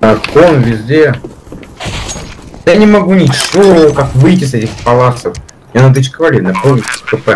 Так, он везде. Я не могу ничего, как выйти с этих палацев. Я надо на полностью КП.